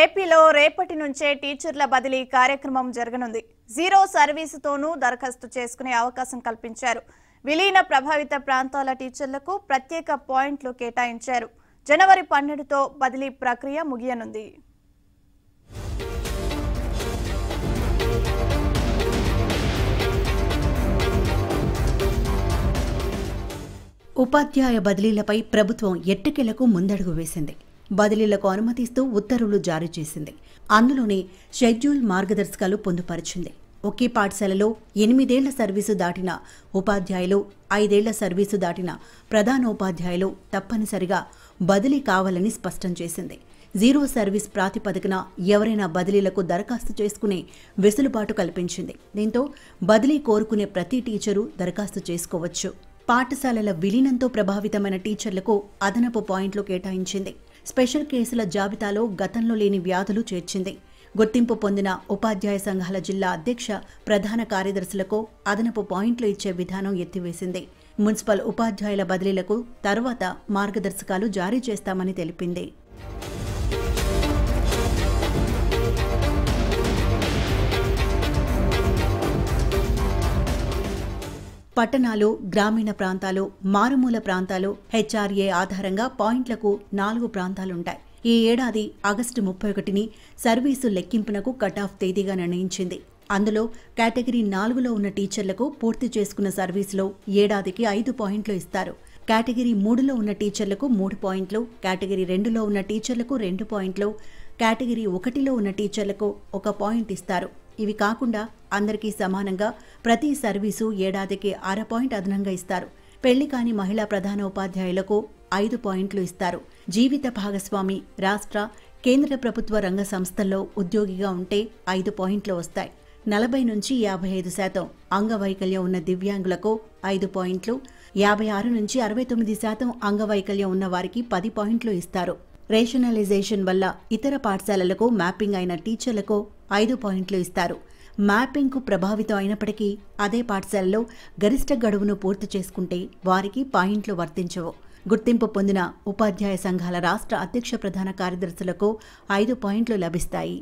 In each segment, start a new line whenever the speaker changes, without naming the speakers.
ఏపీలో రేపటి నుంచే టీచర్ల బదిలీ కార్యక్రమం జరగనుంది. జీరో సర్వీసుతోనూ దరఖాస్తు చేసుకునే అవకాశం కల్పించారు. విలీన ప్రభావిత ప్రాంతాల టీచర్లకు ప్రత్యేక పాయింట్లు కేటాయించారు. జనవరి పన్నెండుతో బదిలీ ప్రక్రియ ముగియనుంది.
ఉపాధ్యాయ బదిలీలపై ప్రభుత్వం ఎట్టకేలకు ముందడుగు వేసింది. బదిలీలకు అనుమతిస్తూ ఉత్తర్వులు జారీ చేసింది. అందులోనే షెడ్యూల్ మార్గదర్శకాలు పొందుపరిచింది. ఒకే పాఠశాలలో ఎనిమిదేళ్ళ సర్వీసు దాటిన ఉపాధ్యాయులు ఐదేళ్ళ సర్వీసు దాటిన ప్రధానోపాధ్యాయులు తప్పనిసరిగా బదిలీ కావాలని స్పష్టం చేసింది. జీరో సర్వీస్ ప్రాతిపదికన ఎవరైనా బదిలీలకు దరఖాస్తు చేసుకునే వెసులుబాటు కల్పించింది. దీంతో బదిలీ కోరుకునే ప్రతి టీచరు దరఖాస్తు చేసుకోవచ్చు. పాఠశాలల విలీనంతో ప్రభావితమైన టీచర్లకు అదనపు పాయింట్లు కేటాయించింది. స్పెషల్ కేసుల జాబితాలో గతంలో లేని వ్యాధులు చేర్చింది. గుర్తింపు పొందిన ఉపాధ్యాయ సంఘాల జిల్లా అధ్యక్ష ప్రధాన కార్యదర్శులకు అదనపు పాయింట్లు ఇచ్చే విధానం ఎత్తివేసింది. మున్సిపల్ ఉపాధ్యాయుల బదిలీలకు తర్వాత మార్గదర్శకాలు జారీ చేస్తామని తెలిపింది. పట్టణాలు గ్రామీణ ప్రాంతాలు మారుమూల ప్రాంతాలు హెచ్ఆర్ఏ ఆధారంగా పాయింట్లకు నాలుగు ప్రాంతాలుంటాయి. ఈ ఏడాది ఆగస్టు ముప్పై ఒకటిని సర్వీసు లెక్కింపునకు కట్ ఆఫ్ తేదీగా నిర్ణయించింది. అందులో కేటగిరీ నాలుగులో ఉన్న టీచర్లకు పూర్తి చేసుకున్న సర్వీసులో ఏడాదికి ఐదు పాయింట్లు ఇస్తారు. కేటగిరీ మూడులో ఉన్న టీచర్లకు మూడు పాయింట్లు కేటగిరీ రెండులో ఉన్న టీచర్లకు రెండు పాయింట్లు కేటగిరీ ఒకటిలో ఉన్న టీచర్లకు ఒక పాయింట్ ఇస్తారు. ఇవి కాకుండా అందరికీ సమానంగా ప్రతి సర్వీసు ఏడాదికి అర పాయింట్ అదనంగా ఇస్తారు. పెళ్ళి కాని మహిళా ప్రధాన ఉపాధ్యాయులకు ఐదు పాయింట్లు ఇస్తారు. జీవిత భాగస్వామి రాష్ట్ర కేంద్ర ప్రభుత్వ రంగ సంస్థల్లో ఉద్యోగిగా ఉంటే ఐదు పాయింట్లు వస్తాయి. నలభై నుంచి యాభై ఐదు శాతం అంగవైకల్యం ఉన్న దివ్యాంగులకు ఐదు పాయింట్లు యాభై ఆరు నుంచి అరవై తొమ్మిది శాతం అంగవైకల్యం ఉన్న వారికి పది పాయింట్లు ఇస్తారు. రేషనలైజేషన్ వల్ల ఇతర పాఠశాలలకు మ్యాపింగ్ అయిన టీచర్లకు ఐదు పాయింట్లు ఇస్తారు. మ్యాపింగ్కు ప్రభావితం అయినప్పటికీ అదే పాఠశాలలో గరిష్ట గడువును పూర్తి చేసుకుంటే వారికి పాయింట్లు వర్తించవు. గుర్తింపు పొందిన ఉపాధ్యాయ సంఘాల రాష్ట్ర అధ్యక్ష ప్రధాన కార్యదర్శులకు ఐదు పాయింట్లు లభిస్తాయి.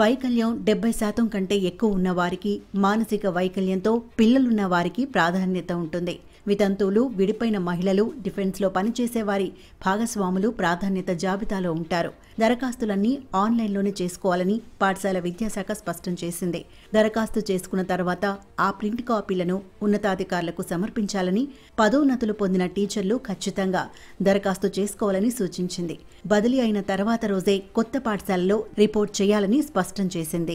వైకల్యం డెబ్బై శాతం కంటే ఎక్కువ ఉన్న వారికి మానసిక వైకల్యంతో పిల్లలున్న వారికి ప్రాధాన్యత ఉంటుంది. వితంతువులు విడిపోయిన మహిళలు డిఫెన్స్లో పనిచేసేవారి భాగస్వాములు ప్రాధాన్యత జాబితాలో ఉంటారు. దరఖాస్తులన్నీ ఆన్లైన్లోనే చేసుకోవాలని పాఠశాల విద్యాశాఖ స్పష్టం చేసింది. దరఖాస్తు చేసుకున్న తర్వాత ఆ ప్రింట్ కాపీలను ఉన్నతాధికారులకు సమర్పించాలని పదోన్నతులు పొందిన టీచర్లు ఖచ్చితంగా దరఖాస్తు చేసుకోవాలని సూచించింది. బదిలీ అయిన తర్వాత రోజే కొత్త పాఠశాలలో రిపోర్ట్ చేయాలని స్పష్టం చేసింది.